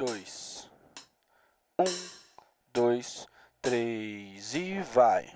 dois. Um, dois, três e vai.